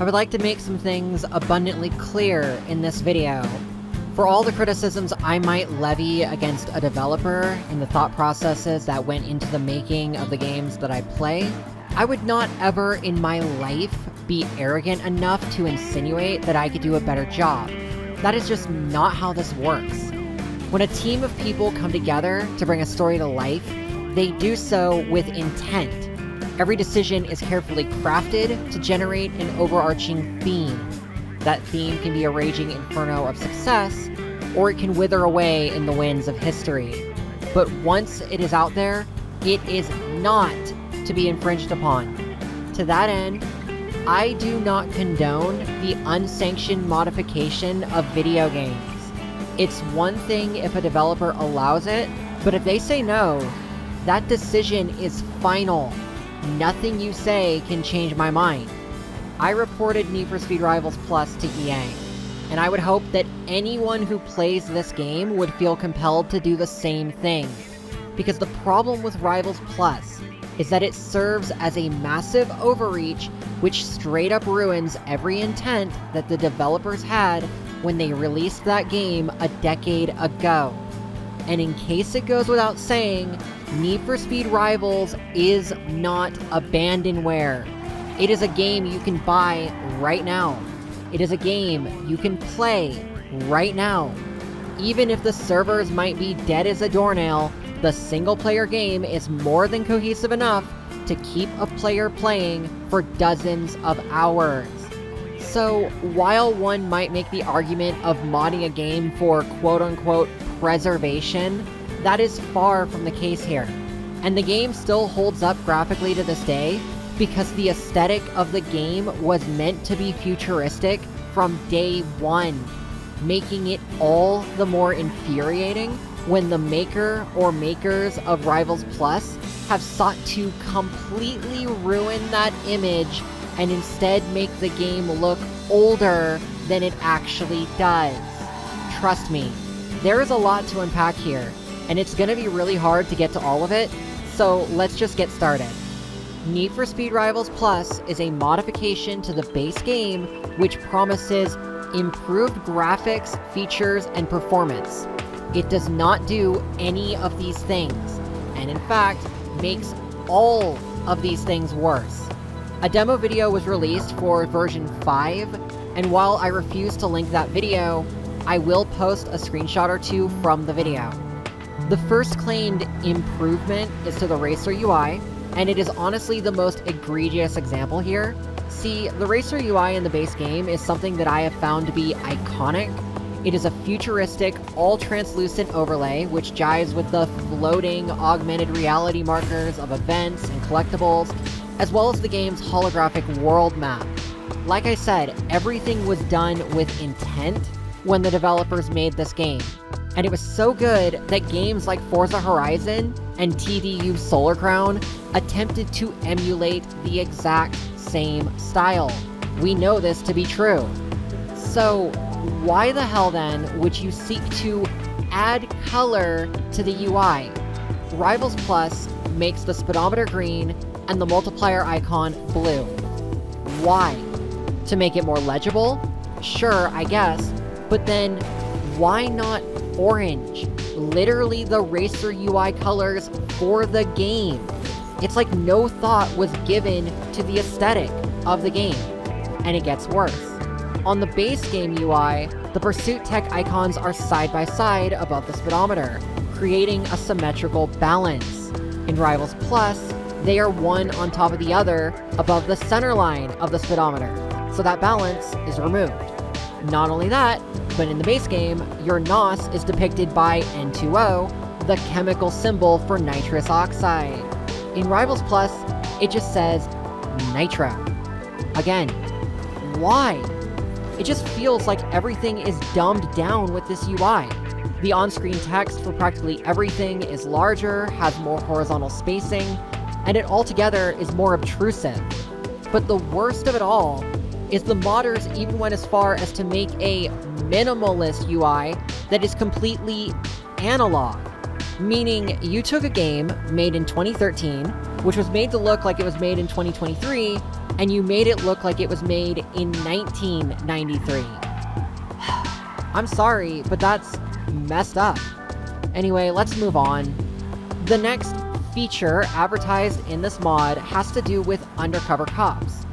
I would like to make some things abundantly clear in this video. For all the criticisms I might levy against a developer and the thought processes that went into the making of the games that I play, I would not ever in my life be arrogant enough to insinuate that I could do a better job. That is just not how this works. When a team of people come together to bring a story to life, they do so with intent. Every decision is carefully crafted to generate an overarching theme. That theme can be a raging inferno of success, or it can wither away in the winds of history. But once it is out there, it is not to be infringed upon. To that end, I do not condone the unsanctioned modification of video games. It's one thing if a developer allows it, but if they say no, that decision is final. Nothing you say can change my mind. I reported Need for Speed Rivals Plus to EA, and I would hope that anyone who plays this game would feel compelled to do the same thing. Because the problem with Rivals Plus is that it serves as a massive overreach which straight up ruins every intent that the developers had when they released that game a decade ago. And in case it goes without saying, Need for Speed Rivals is not abandonware. It is a game you can buy right now. It is a game you can play right now. Even if the servers might be dead as a doornail, the single player game is more than cohesive enough to keep a player playing for dozens of hours. So, while one might make the argument of modding a game for quote unquote preservation, that is far from the case here. And the game still holds up graphically to this day because the aesthetic of the game was meant to be futuristic from day one, making it all the more infuriating when the maker or makers of Rivals Plus have sought to completely ruin that image and instead make the game look older than it actually does. Trust me, there is a lot to unpack here, and it's gonna be really hard to get to all of it, so let's just get started. Need for Speed Rivals Plus is a modification to the base game which promises improved graphics, features, and performance. It does not do any of these things, and in fact, makes all of these things worse. A demo video was released for version 5, and while I refuse to link that video, I will post a screenshot or two from the video. The first claimed improvement is to the Racer UI, and it is honestly the most egregious example here. See, the Racer UI in the base game is something that I have found to be iconic. It is a futuristic, all-translucent overlay, which jives with the floating, augmented reality markers of events and collectibles, as well as the game's holographic world map. Like I said, everything was done with intent when the developers made this game. And it was so good that games like Forza Horizon and TDU Solar Crown attempted to emulate the exact same style. We know this to be true. So, why the hell then would you seek to add color to the UI? Rivals Plus makes the speedometer green and the multiplier icon blue. Why? To make it more legible? Sure, I guess. But then, why not orange? Literally the racer UI colors for the game. It's like no thought was given to the aesthetic of the game. And it gets worse. On the base game UI, the Pursuit Tech icons are side by side above the speedometer, creating a symmetrical balance. In Rivals Plus, they are one on top of the other above the center line of the speedometer, so that balance is removed. Not only that, but in the base game, your NOS is depicted by N2O, the chemical symbol for nitrous oxide. In Rivals Plus, it just says Nitro. Again, why? It just feels like everything is dumbed down with this UI. The on-screen text for practically everything is larger, has more horizontal spacing, and it altogether is more obtrusive. But the worst of it all is the modders even went as far as to make a minimalist UI that is completely analog. Meaning, you took a game made in 2013, which was made to look like it was made in 2023, and you made it look like it was made in 1993. I'm sorry, but that's messed up. Anyway, let's move on. The next feature advertised in this mod has to do with undercover cops.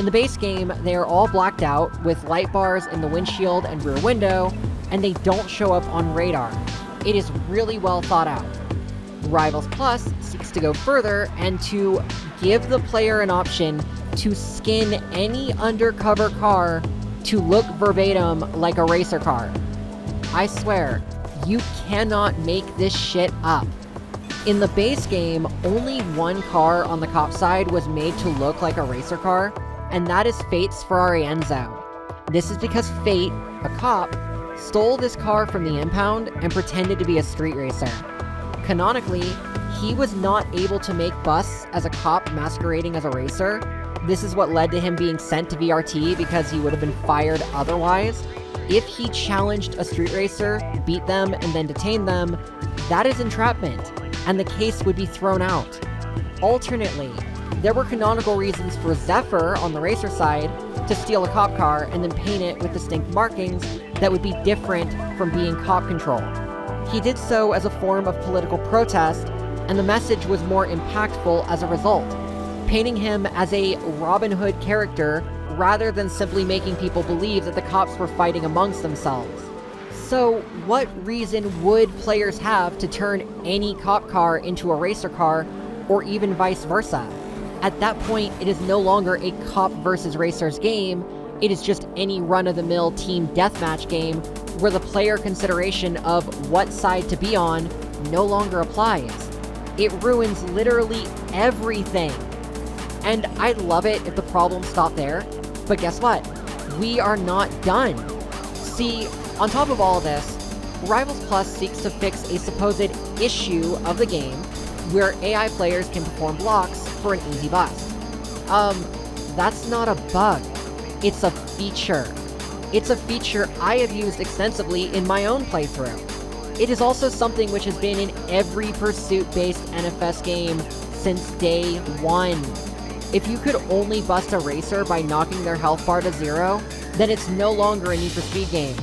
In the base game, they are all blacked out with light bars in the windshield and rear window, and they don't show up on radar. It is really well thought out. Rivals Plus seeks to go further and to give the player an option to skin any undercover car to look verbatim like a racer car. I swear, you cannot make this shit up. In the base game, only one car on the cop side was made to look like a racer car, and that is Fate's Ferrari Enzo. This is because Fate, a cop, stole this car from the impound and pretended to be a street racer. Canonically, he was not able to make busts as a cop masquerading as a racer. This is what led to him being sent to VRT because he would have been fired otherwise. If he challenged a street racer, beat them, and then detained them, that is entrapment, and the case would be thrown out. Alternately, there were canonical reasons for Zephyr on the racer side to steal a cop car and then paint it with distinct markings that would be different from being cop control. He did so as a form of political protest, and the message was more impactful as a result, painting him as a Robin Hood character rather than simply making people believe that the cops were fighting amongst themselves. So, what reason would players have to turn any cop car into a racer car, or even vice versa? At that point, it is no longer a cop versus racers game, it is just any run of the mill team deathmatch game where the player consideration of what side to be on no longer applies. It ruins literally everything. And I'd love it if the problem stopped there, but guess what? We are not done. See, on top of all of this, Rivals Plus seeks to fix a supposed issue of the game where AI players can perform blocks for an easy bust. Um, that's not a bug. It's a feature. It's a feature I have used extensively in my own playthrough. It is also something which has been in every pursuit-based NFS game since day one. If you could only bust a racer by knocking their health bar to zero, then it's no longer a Need for Speed game.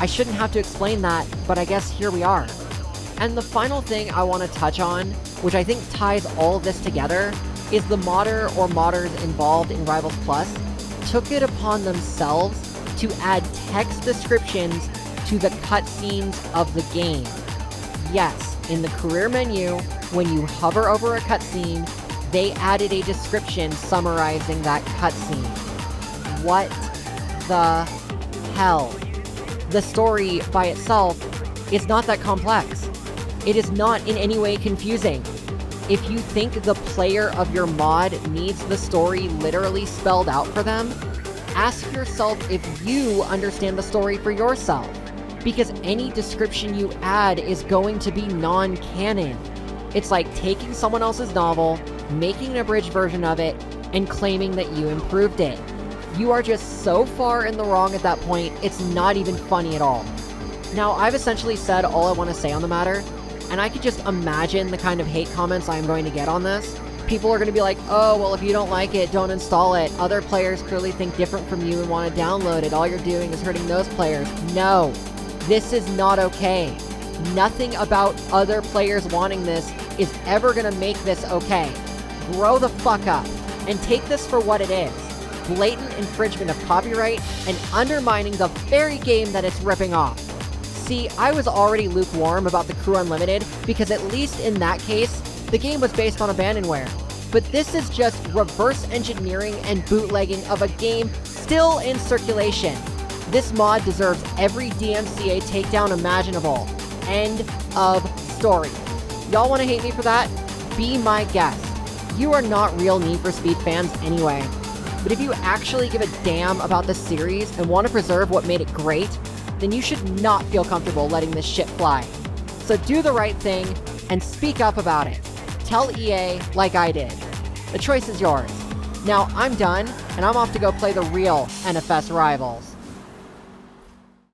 I shouldn't have to explain that, but I guess here we are. And the final thing I want to touch on, which I think ties all this together, is the modder or modders involved in Rivals Plus took it upon themselves to add text descriptions to the cutscenes of the game. Yes, in the career menu, when you hover over a cutscene, they added a description summarizing that cutscene. What the hell? The story by itself is not that complex. It is not in any way confusing. If you think the player of your mod needs the story literally spelled out for them, ask yourself if you understand the story for yourself. Because any description you add is going to be non canon. It's like taking someone else's novel, making an abridged version of it, and claiming that you improved it. You are just so far in the wrong at that point, it's not even funny at all. Now, I've essentially said all I want to say on the matter, and I could just imagine the kind of hate comments I'm going to get on this. People are going to be like, oh, well, if you don't like it, don't install it. Other players clearly think different from you and want to download it. All you're doing is hurting those players. No, this is not okay. Nothing about other players wanting this is ever going to make this okay grow the fuck up and take this for what it is blatant infringement of copyright and undermining the very game that it's ripping off. See, I was already lukewarm about the Crew Unlimited because at least in that case, the game was based on abandonware. But this is just reverse engineering and bootlegging of a game still in circulation. This mod deserves every DMCA takedown imaginable. End of story. Y'all want to hate me for that? Be my guest you are not real Need for Speed fans anyway. But if you actually give a damn about the series and want to preserve what made it great, then you should not feel comfortable letting this shit fly. So do the right thing and speak up about it. Tell EA like I did. The choice is yours. Now I'm done, and I'm off to go play the real NFS Rivals.